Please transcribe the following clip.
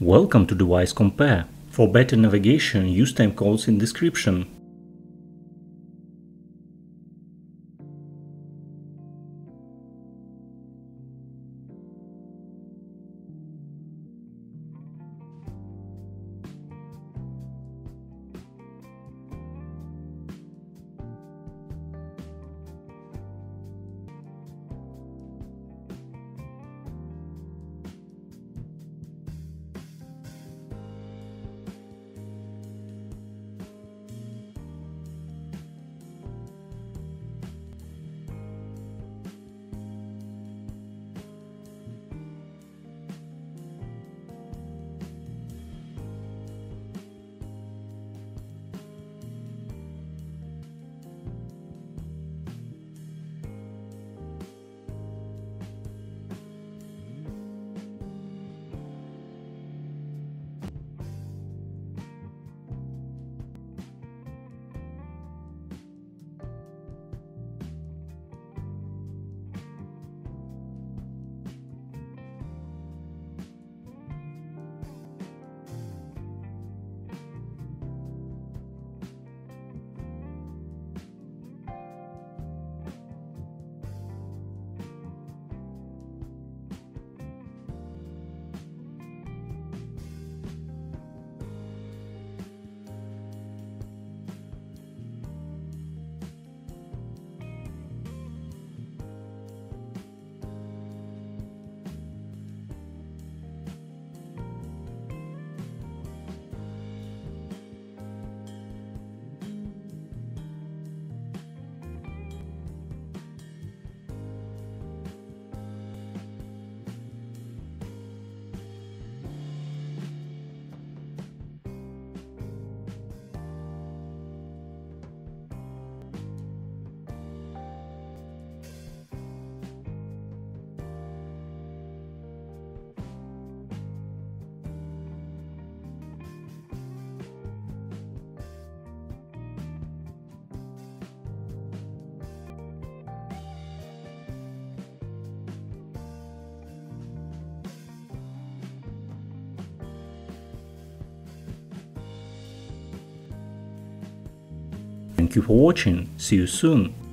Welcome to Device Compare. For better navigation, use timecodes in description. Thank you for watching. See you soon.